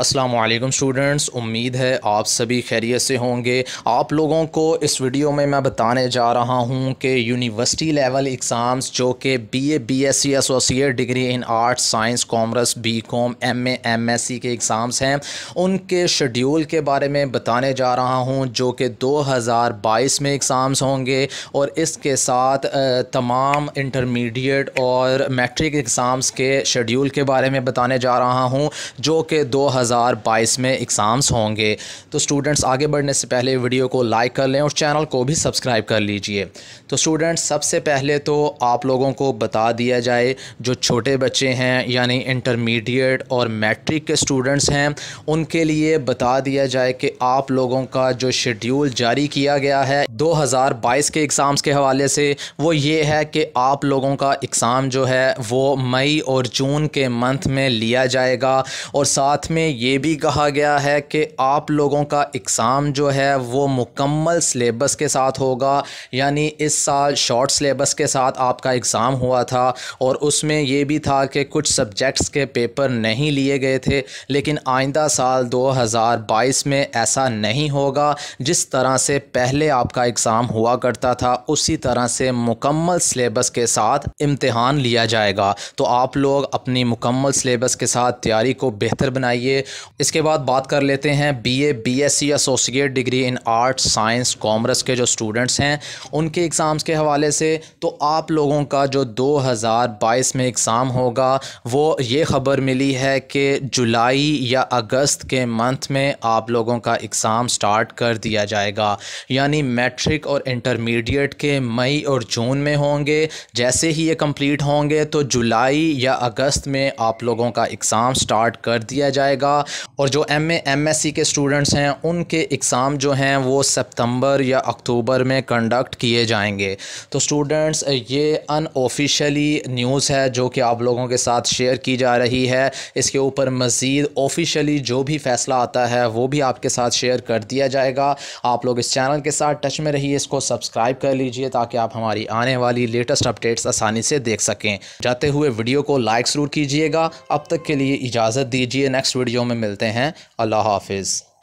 Aslam students उम्मीद है आप सभी खैरियत से होंगे। आप लोगों को इस वीडियो में मैं बताने जा रहा हूँ कि यूनिवर्सिटी लेवल एग्ज़ाम्स जो कि BA BSc associate degree in arts science commerce B com M MSc के एग्ज़ाम्स हैं। उनके शेड्यूल के बारे में बताने जा रहा हूँ, जो कि 2022 में एग्ज़ाम्स होंगे और इसके साथ तमाम इंटरमीडिएट और मैट्रिक एग्ज़ाम्स के शेड्यूल के बारे में बताने जा रहा हूँ, जो कि दो 2022 में एग्ज़ाम्स होंगे। तो स्टूडेंट्स, आगे बढ़ने से पहले वीडियो को लाइक कर लें और चैनल को भी सब्सक्राइब कर लीजिए। तो स्टूडेंट्स, सबसे पहले तो आप लोगों को बता दिया जाए, जो छोटे बच्चे हैं, यानी इंटरमीडिएट और मैट्रिक के स्टूडेंट्स हैं, उनके लिए बता दिया जाए कि आप लोगों का जो शेड्यूल जारी किया गया है 2022 के एग्ज़ाम्स के हवाले से, वो ये है कि आप लोगों का एग्ज़ाम जो है, वो मई और जून के मंथ में लिया जाएगा और साथ में ये भी कहा गया है कि आप लोगों का एग्ज़ाम जो है वो मुकम्मल सिलेबस के साथ होगा। यानी इस साल शॉर्ट सिलेबस के साथ आपका एग्ज़ाम हुआ था और उसमें ये भी था कि कुछ सब्जेक्ट्स के पेपर नहीं लिए गए थे, लेकिन आइंदा साल 2022 में ऐसा नहीं होगा। जिस तरह से पहले आपका एग्ज़ाम हुआ करता था, उसी तरह से मुकम्मल सिलेबस के साथ इम्तहान लिया जाएगा। तो आप लोग अपनी मुकम्मल सिलेबस के साथ तैयारी को बेहतर बनाइए। इसके बाद बात कर लेते हैं BA BSc associate degree in arts science commerce के जो स्टूडेंट्स हैं, उनके एग्ज़ाम्स के हवाले से तो आप लोगों का जो 2022 में एग्ज़ाम होगा, वो ये ख़बर मिली है कि जुलाई या अगस्त के मंथ में आप लोगों का एग्ज़ाम स्टार्ट कर दिया जाएगा। यानी मैट्रिक और इंटरमीडिएट के मई और जून में होंगे। जैसे ही ये कंप्लीट होंगे तो जुलाई या अगस्त में आप लोगों का एग्ज़ाम स्टार्ट कर दिया जाएगा। और जो एम एम एस सी के स्टूडेंट्स हैं, उनके एग्ज़ाम जो हैं, वो सितंबर या अक्टूबर में कंडक्ट किए जाएँगे। तो स्टूडेंट्स ये अनऑफिशियली न्यूज़ है जो कि आप लोगों के साथ शेयर की जा रही है। इसके ऊपर मज़ीद ऑफिशियली जो भी फ़ैसला आता है, वो भी आपके साथ शेयर कर दिया जाएगा। आप लोग इस चैनल के साथ टच में रहिए, इसको सब्सक्राइब कर लीजिए ताकि आप हमारी आने वाली लेटेस्ट अपडेट्स आसानी से देख सकें। जाते हुए वीडियो को लाइक ज़रूर कीजिएगा। अब तक के लिए इजाज़त दीजिए। नेक्स्ट वीडियो में मिलते हैं। अल्लाह हाफिज़।